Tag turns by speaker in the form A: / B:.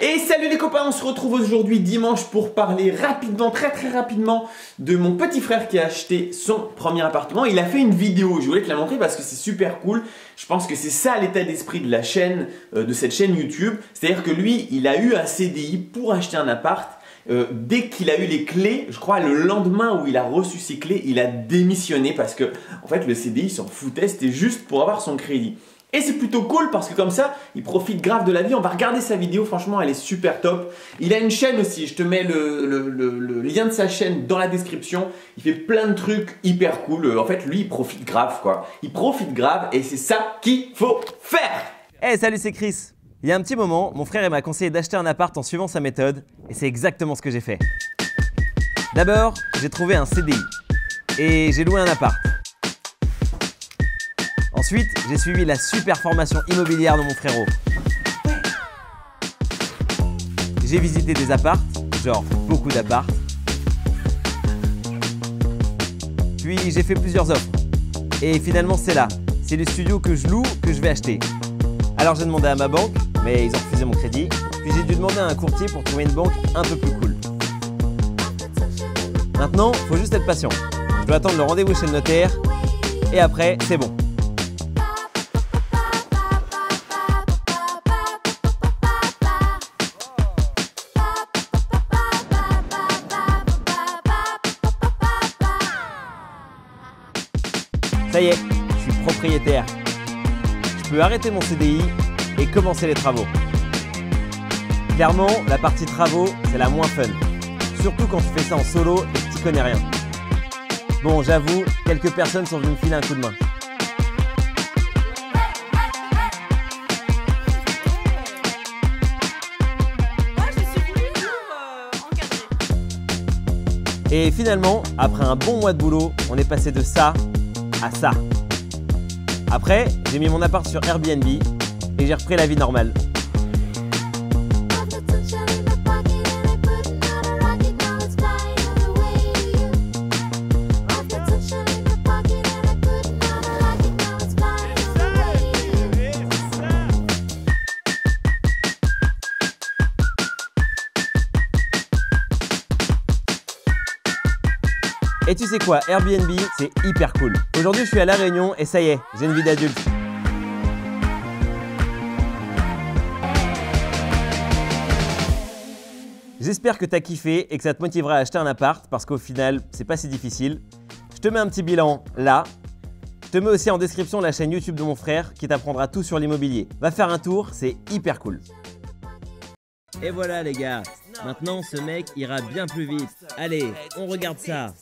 A: Et salut les copains, on se retrouve aujourd'hui dimanche pour parler rapidement, très très rapidement de mon petit frère qui a acheté son premier appartement. Il a fait une vidéo, je voulais te la montrer parce que c'est super cool. Je pense que c'est ça l'état d'esprit de la chaîne, euh, de cette chaîne YouTube. C'est-à-dire que lui, il a eu un CDI pour acheter un appart. Euh, dès qu'il a eu les clés, je crois le lendemain où il a reçu ses clés, il a démissionné parce que en fait le CDI s'en foutait, c'était juste pour avoir son crédit. Et c'est plutôt cool parce que comme ça, il profite grave de la vie. On va regarder sa vidéo, franchement, elle est super top. Il a une chaîne aussi, je te mets le, lien de sa chaîne dans la description. Il fait plein de trucs hyper cool. En fait, lui, il profite grave, quoi. Il profite grave et c'est ça qu'il faut faire.
B: Hey, salut, c'est Chris. Il y a un petit moment, mon frère m'a conseillé d'acheter un appart en suivant sa méthode et c'est exactement ce que j'ai fait. D'abord, j'ai trouvé un CDI et j'ai loué un appart. Ensuite, j'ai suivi la super formation immobilière de mon frérot. J'ai visité des apparts, genre beaucoup d'apparts. Puis j'ai fait plusieurs offres. Et finalement, c'est là. C'est le studio que je loue que je vais acheter. Alors j'ai demandé à ma banque, mais ils ont refusé mon crédit. Puis j'ai dû demander à un courtier pour trouver une banque un peu plus cool. Maintenant, faut juste être patient. Je dois attendre le rendez-vous chez le notaire. Et après, c'est bon. Ça y est, je suis propriétaire. Je peux arrêter mon CDI et commencer les travaux. Clairement, la partie travaux, c'est la moins fun. Surtout quand tu fais ça en solo et que tu connais rien. Bon, j'avoue, quelques personnes sont venues me filer un coup de main. Et finalement, après un bon mois de boulot, on est passé de ça ça. Après, j'ai mis mon appart sur Airbnb et j'ai repris la vie normale. Et tu sais quoi, Airbnb, c'est hyper cool. Aujourd'hui, je suis à La Réunion et ça y est, j'ai une vie d'adulte. J'espère que tu as kiffé et que ça te motivera à acheter un appart parce qu'au final, c'est pas si difficile. Je te mets un petit bilan là. Je te mets aussi en description la chaîne YouTube de mon frère qui t'apprendra tout sur l'immobilier. Va faire un tour, c'est hyper cool. Et voilà les gars, maintenant ce mec ira bien plus vite. Allez, on regarde ça.